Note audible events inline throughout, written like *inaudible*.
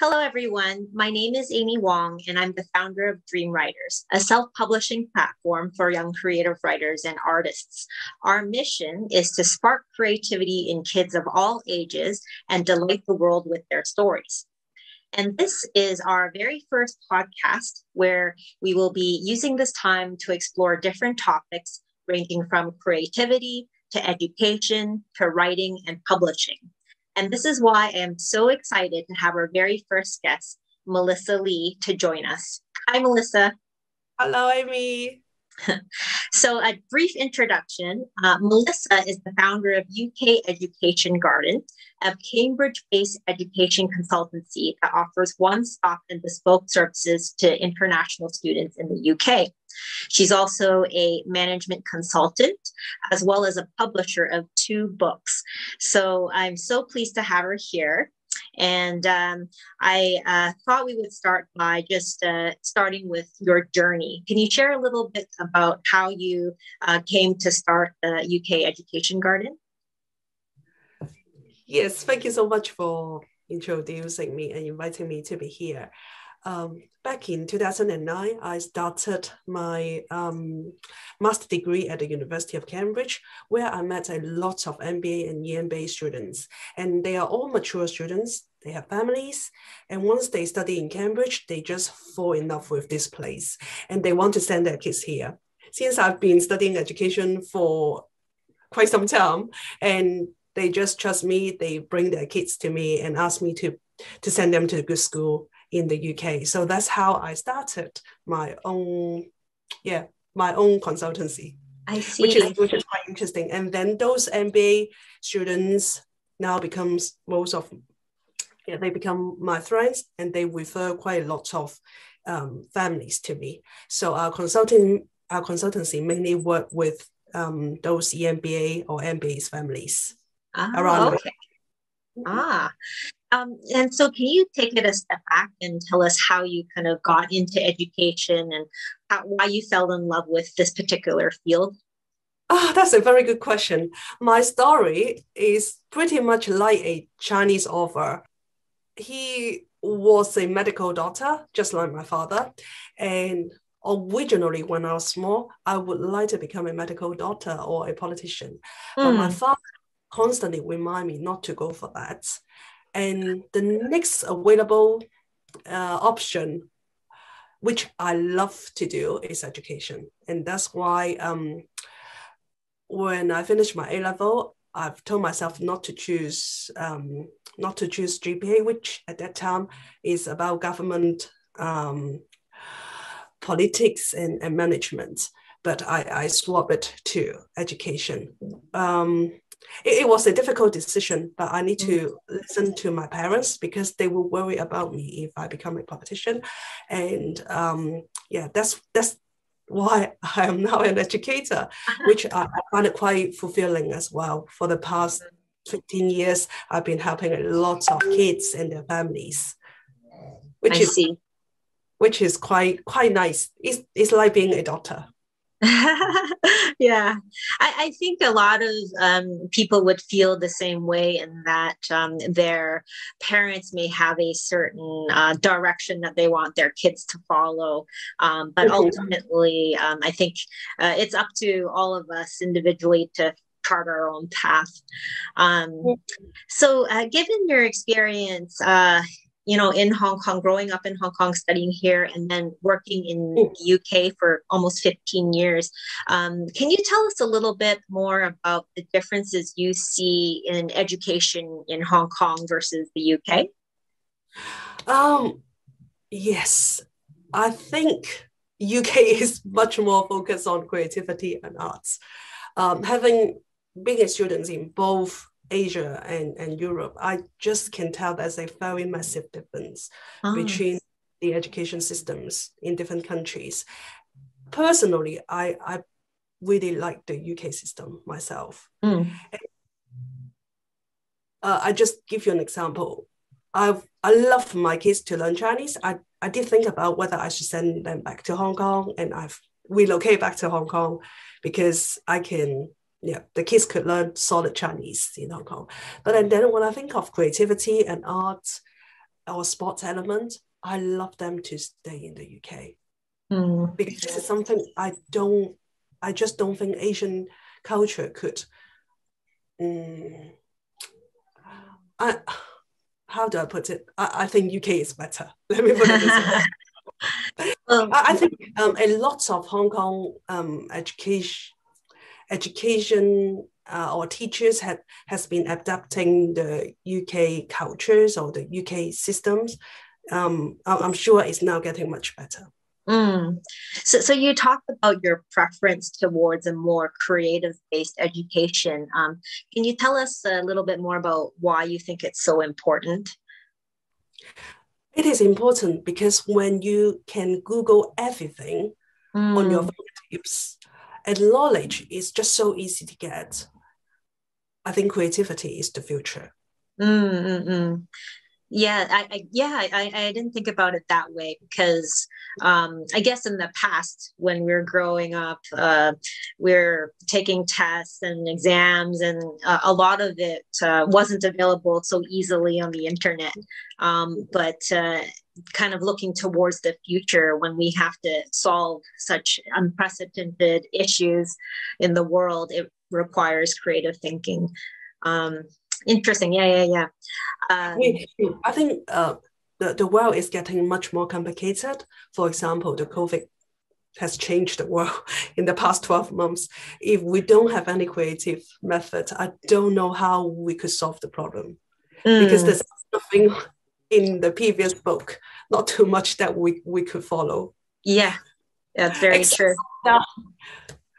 Hello, everyone. My name is Amy Wong, and I'm the founder of Dreamwriters, a self publishing platform for young creative writers and artists. Our mission is to spark creativity in kids of all ages and delight the world with their stories. And this is our very first podcast where we will be using this time to explore different topics ranging from creativity to education to writing and publishing. And this is why I am so excited to have our very first guest, Melissa Lee, to join us. Hi, Melissa. Hello, Amy. *laughs* so, a brief introduction uh, Melissa is the founder of UK Education Garden, a Cambridge based education consultancy that offers one stop and bespoke services to international students in the UK. She's also a management consultant as well as a publisher of two books. So, I'm so pleased to have her here. And um, I uh, thought we would start by just uh, starting with your journey. Can you share a little bit about how you uh, came to start the UK Education Garden? Yes, thank you so much for introducing me and inviting me to be here. Um, back in 2009, I started my um, master degree at the University of Cambridge, where I met a lot of MBA and EMBA students. And they are all mature students, they have families. And once they study in Cambridge, they just fall in love with this place and they want to send their kids here. Since I've been studying education for quite some time, and they just trust me, they bring their kids to me and ask me to, to send them to a good school in the UK. So that's how I started my own, yeah, my own consultancy. I see. Which is which is quite interesting. And then those MBA students now becomes most of yeah, they become my friends and they refer quite a lot of um, families to me. So our consulting our consultancy mainly work with um, those EMBA or MBA's families ah, around. Okay. Ah, um, and so, can you take it a step back and tell us how you kind of got into education and how, why you fell in love with this particular field? Oh, that's a very good question. My story is pretty much like a Chinese author. He was a medical doctor, just like my father. And originally, when I was small, I would like to become a medical doctor or a politician. Mm. But my hmm. father constantly remind me not to go for that. And the next available uh, option, which I love to do, is education. And that's why um, when I finished my A level, I've told myself not to choose um, not to choose GPA, which at that time is about government um, politics and, and management. But I, I swap it to education. Um, it, it, was a difficult decision, but I need to mm. listen to my parents because they will worry about me if I become a politician. And um, yeah, that's that's why *laughs* I am now an educator, which I, I find it quite fulfilling as well. For the past 15 years, I've been helping a lot of kids and their families, which I is see. which is quite quite nice. It's, it's like being a doctor. *laughs* yeah, I, I, think a lot of um, people would feel the same way in that um, their parents may have a certain uh, direction that they want their kids to follow. Um, but mm-hmm. ultimately, um, I think uh, it's up to all of us individually to chart our own path. Um, so, uh, given your experience, uh, you know, in Hong Kong, growing up in Hong Kong, studying here, and then working in the UK for almost 15 years. Um, can you tell us a little bit more about the differences you see in education in Hong Kong versus the UK? Um, yes, I think UK *laughs* is much more focused on creativity and arts. Um, having been a student in both Asia and, and Europe, I just can tell there's a very massive difference oh. between the education systems in different countries. Personally, I, I really like the UK system myself. Mm. Uh, I just give you an example. I I love my kids to learn Chinese. I, I did think about whether I should send them back to Hong Kong, and I've relocated back to Hong Kong because I can yeah, the kids could learn solid Chinese in Hong Kong. But and then when I think of creativity and art, or sports element, I love them to stay in the UK Mm. because this is something I don't, I just don't think Asian culture could. Mm, I, how do I put it? I, I think UK is better. *laughs* Let me put it this way. *laughs* I, I think um, a lot of Hong Kong um, education education uh, or teachers have has been adapting the UK cultures or the UK systems. Um, I'm sure it's now getting much better. Mm. So, so you talked about your preference towards a more creative-based education. Um, can you tell us a little bit more about why you think it's so important? It is important because when you can Google everything on your Mm. fingertips, and knowledge is just so easy to get. I think creativity is the future. Mm, mm, mm. Yeah, I, I yeah, I, I didn't think about it that way because um, I guess in the past when we were growing up, uh, we are taking tests and exams, and uh, a lot of it uh, wasn't available so easily on the internet. Um, but uh, kind of looking towards the future when we have to solve such unprecedented issues in the world, it requires creative thinking. Um, interesting. Yeah, yeah, yeah. Um, I think uh, the, the world is getting much more complicated. For example, the COVID has changed the world *laughs* in the past 12 months. If we don't have any creative method, I don't know how we could solve the problem because mm, there's nothing in the previous book, not too much that we, we could follow, yeah, that's very Except true.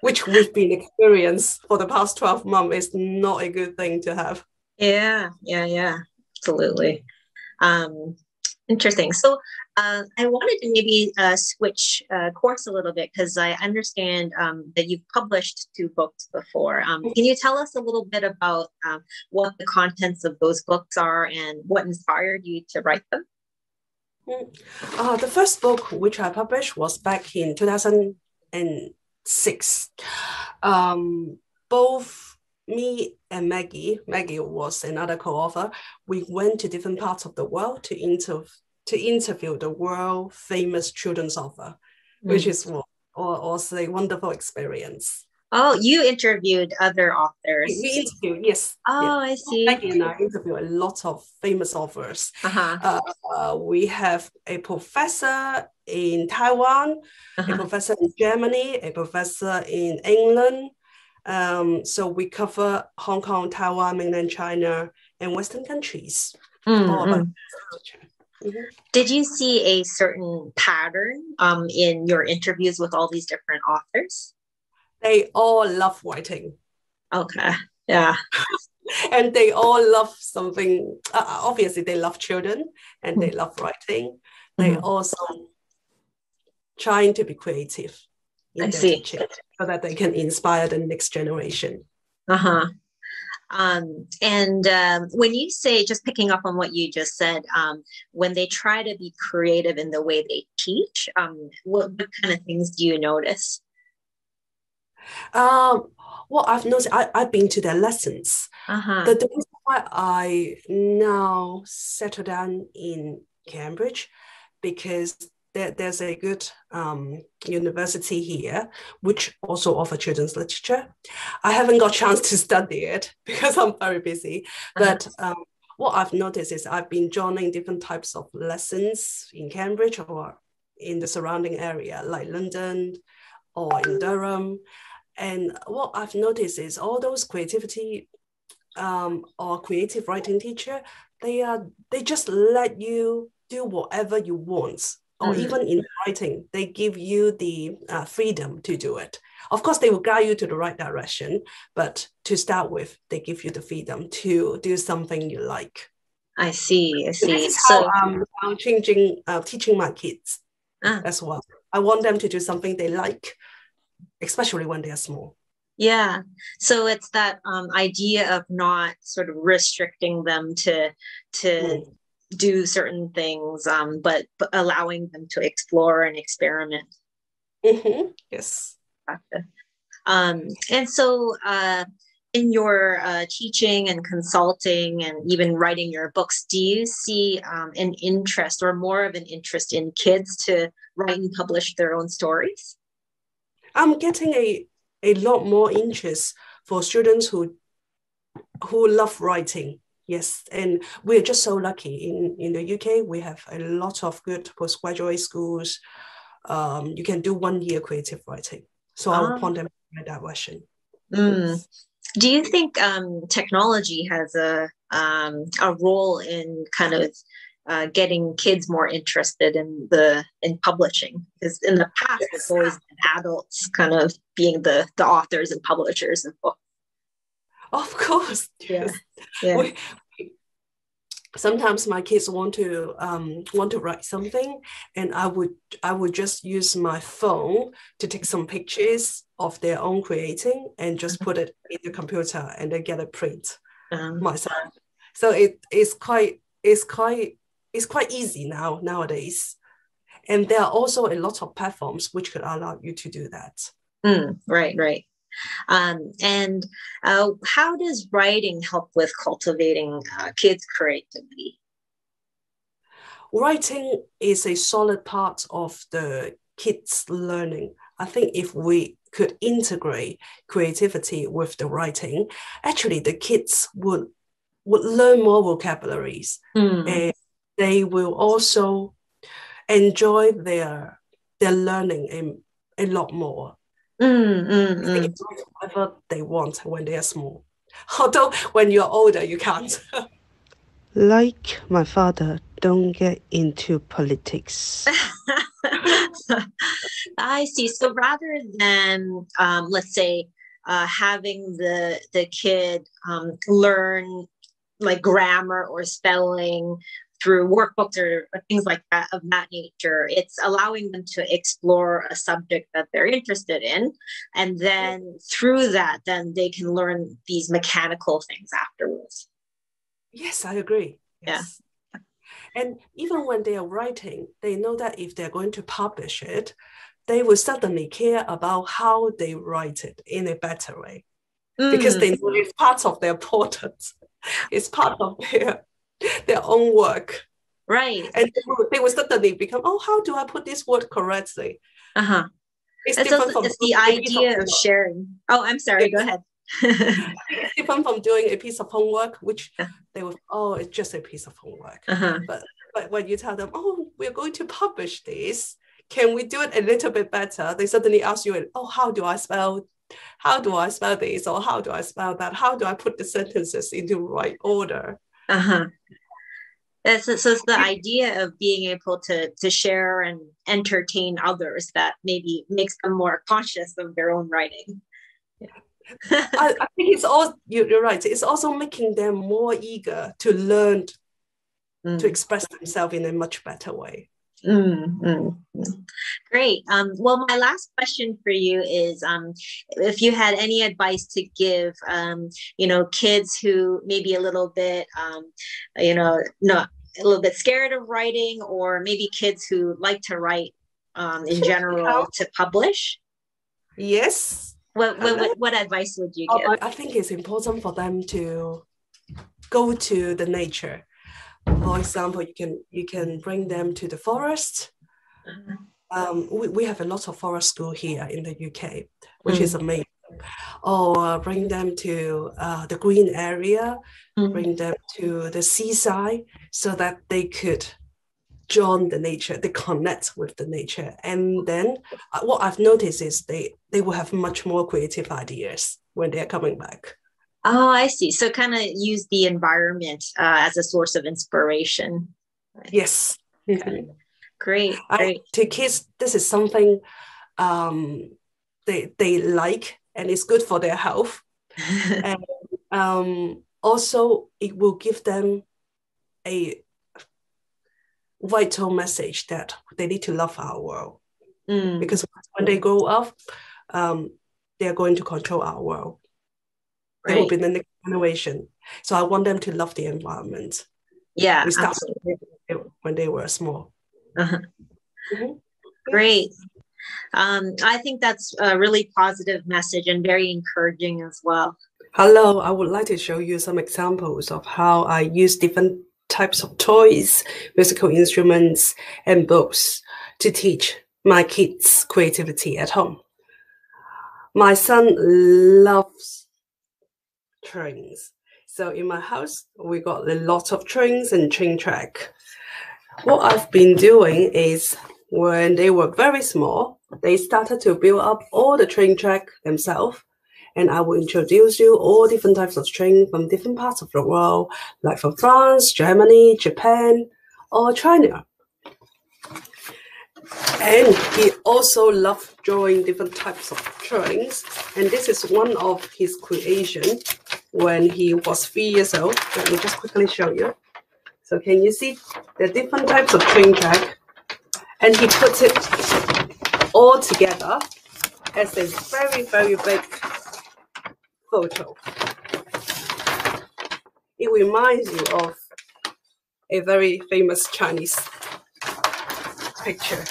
which we've been experienced for the past 12 months is not a good thing to have. Yeah, yeah, yeah, absolutely. Um, interesting. So uh, I wanted to maybe uh, switch uh, course a little bit because I understand um, that you've published two books before. Um, can you tell us a little bit about um, what the contents of those books are and what inspired you to write them? Uh, the first book which I published was back in 2006. Um, both me and Maggie, Maggie was another co-author, we went to different parts of the world to, inter- to interview the world famous children's author, which is wa- wa- was a wonderful experience. Oh, you interviewed other authors. We, we interviewed, yes. Oh, I see. Maggie and I interviewed a lot of famous authors. Uh-huh. Uh, uh, we have a professor in Taiwan, a Uh-huh. professor in Germany, a professor in England. Um, so we cover Hong Kong, Taiwan, mainland China, and Western countries. Mm, all about mm. Did you see a certain pattern um, in your interviews with all these different authors? They all love writing, Okay. Yeah. *laughs* and they all love something. Uh, obviously, they love children and they love writing. They Mhm. also trying to be creative in I their see. teaching so that they can inspire the next generation. Uh-huh. Um, and um, when you say, just picking up on what you just said, um, when they try to be creative in the way they teach, um, what, what kind of things do you notice? Um, well, I've noticed I, I've been to their lessons. Uh-huh. The, the reason why I now settle down in Cambridge because there, there's a good um, university here which also offer children's literature. I haven't got *laughs* chance to study it because I'm very busy. But um, what I've noticed is I've been joining different types of lessons in Cambridge or in the surrounding area, like London or in Durham. And what I've noticed is all those creativity um, or creative writing teacher, they are they just let you do whatever you want. Or Mm. even in writing, they give you the uh, freedom to do it. Of course, they will guide you to the right direction, but to start with, they give you the freedom to do something you like. I see. I see. this is So, how um, I'm changing, uh, teaching my kids Ah. as well. I want them to do something they like, especially when they are small. yeah. So it's that um, idea of not sort of restricting them to to Mm. Do certain things, um, but, but allowing them to explore and experiment. Mhm. Yes. Um, and so, uh, in your uh, teaching and consulting and even writing your books, do you see um, an interest or more of an interest in kids to write and publish their own stories? I'm getting a, a lot more interest for students who who love writing. Yes, and we're just so lucky in, in the UK. We have a lot of good postgraduate schools. Um, you can do one year creative writing. So I'll ah. point them in that direction. Mm. Do you think um, technology has a um, a role in kind of uh, getting kids more interested in the in publishing? Because in the past, yes. it's always been adults kind of being the the authors and publishers of books. Of course, *laughs* yes. Yeah. We, sometimes my kids want to um, want to write something and i would i would just use my phone to take some pictures of their own creating and just put it in the computer and then get a print um, myself. So it is quite it's quite it's quite easy now nowadays. And there are also a lot of platforms which could allow you to do that. Mm, right right um, and uh, how does writing help with cultivating uh, kids' creativity? Writing is a solid part of the kids' learning. I think if we could integrate creativity with the writing, actually the kids would would learn more vocabularies mm. and they will also enjoy their their learning a, a lot more Mm, mm, mm. whatever they want when they are small. *laughs* Although when you're older, you can't. *laughs* like my father, don't get into politics. *laughs* I see. So rather than, um, let's say, uh, having the the kid um, learn like grammar or spelling through workbooks or, things like that of that nature. It's allowing them to explore a subject that they're interested in. And then through that, then they can learn these mechanical things afterwards. Yes, I agree. Yes. Yeah. And even when they are writing, they know that if they're going to publish it, they will suddenly care about how they write it in a better way. Mm. Because they know it's part of their *laughs* portrait. It's part of their *laughs* their own work. Right. And they will, they will suddenly become, oh, how do I put this word correctly? Uh-huh. It's, it's, different also, from it's the idea of, sharing. Oh, I'm sorry. Go ahead. *laughs* it's different from doing a piece of homework, which they will, oh, it's just a piece of homework. Uh-huh. But but when you tell them, oh, we're going to publish this, can we do it a little bit better? They suddenly ask you, oh, how do I spell? How do I spell this? Or how do I spell that? How do I put the sentences into right order? Uh-huh. That's, so it's the idea of being able to to share and entertain others that maybe makes them more conscious of their own writing. Yeah. I, I, think it's all you're right. It's also making them more eager to learn mm. to express themselves in a much better way. Mm, mm, mm, Great. Um, well, my last question for you is um, if you had any advice to give, um, you know, kids who maybe a little bit, um, you know, not a little bit scared of writing, or maybe kids who like to write um, in general to publish. Yes. What, what, what, what advice would you give? I think it's important for them to go to the nature for example, you can you can bring them to the forest. Mm-hmm. Um, we, we have a lot of forest school here in the UK, which mm. is amazing. Or bring them to uh, the green area, mm. bring them to the seaside, so that they could join the nature, they connect with the nature. And then uh, what I've noticed is they they will have much more creative ideas when they are coming back. Oh, I see. So kind of use the environment uh, as a source of inspiration. Yes. Okay. Great. Great. I, to kids, this is something um, they they like and it's good for their health. *laughs* and um, also, it will give them a vital message that they need to love our world. Mm. Because when they grow up, um, they are going to control our world right. they will be the next generation. So I want them to love the environment. Yeah, we started when they were small. Uh-huh. Mm-hmm. Great. Um, I think that's a really positive message and very encouraging as well. Hello, I would like to show you some examples of how I use different types of toys, musical instruments, and books to teach my kids creativity at home. My son loves trains. So in my house, we got a lot of trains and train track. What I've been doing is when they were very small, they started to build up all the train track themselves. And I will introduce you all different types of train from different parts of the world, like from France, Germany, Japan, or China. And he also loved drawing different types of trains. And this is one of his creation when he was three years old. Let me just quickly show you. So can you see the different types of train track? And he puts it all together as a very, very big photo. It reminds you of a very famous Chinese picture.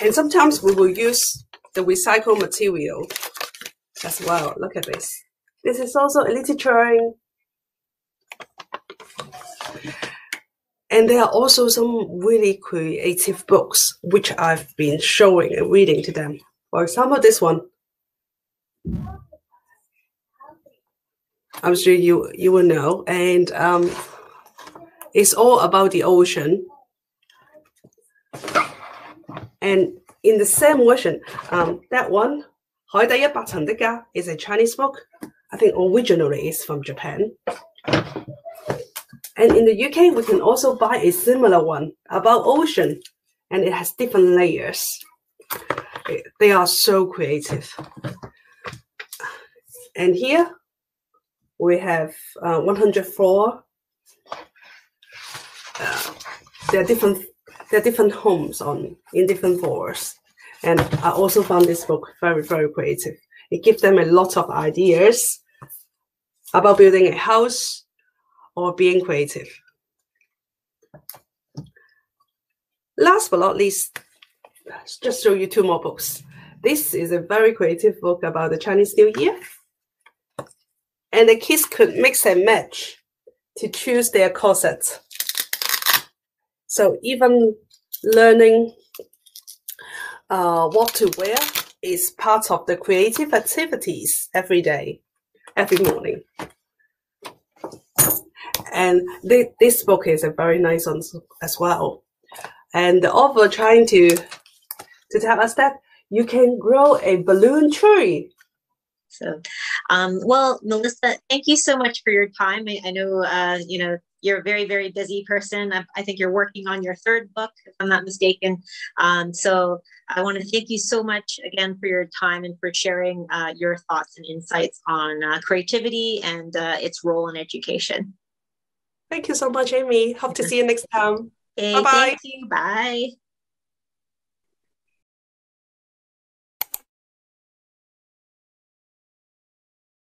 And sometimes we will use the recycled material as well. Look at this. This is also a drawing. And there are also some really creative books which I've been showing and reading to them. For example, this one. I'm sure you you will know, and um, it's all about the ocean. And in the same version, um, that one, Hoidaya Batandika is a Chinese book. I think originally it's from Japan. And in the UK, we can also buy a similar one about ocean, and it has different layers. They are so creative. And here we have uh, 104. Uh, there are different there are different homes on in different floors. And I also found this book very, very creative. It gives them a lot of ideas about building a house or being creative. Last but not least, let's just show you two more books. This is a very creative book about the Chinese New Year. And the kids could mix and match to choose their corsets. So even learning uh, what to wear is part of the creative activities every day, every morning. And th this book is a very nice one as well. And the author trying to to tell us that you can grow a balloon tree. So, um, well, Melissa, thank you so much for your time. I, I know, uh, you know, you're a very very busy person. I, I, think you're working on your third book if i'm not mistaken. Um, so i want to thank you so much again for your time and for sharing uh, your thoughts and insights on uh, creativity and uh, its role in education. Thank you so much amy. Hope to see you next time. Bye bye bye